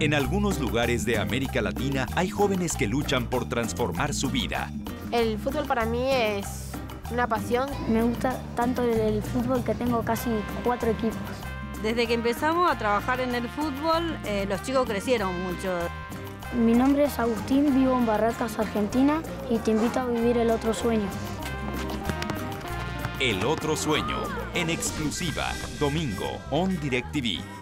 En algunos lugares de América Latina hay jóvenes que luchan por transformar su vida. El fútbol para mí es una pasión. Me gusta tanto el fútbol que tengo casi cuatro equipos. Desde que empezamos a trabajar en el fútbol, eh, los chicos crecieron mucho. Mi nombre es Agustín, vivo en Barracas, Argentina y te invito a vivir el otro sueño. El otro sueño, en exclusiva, domingo, on DirecTV.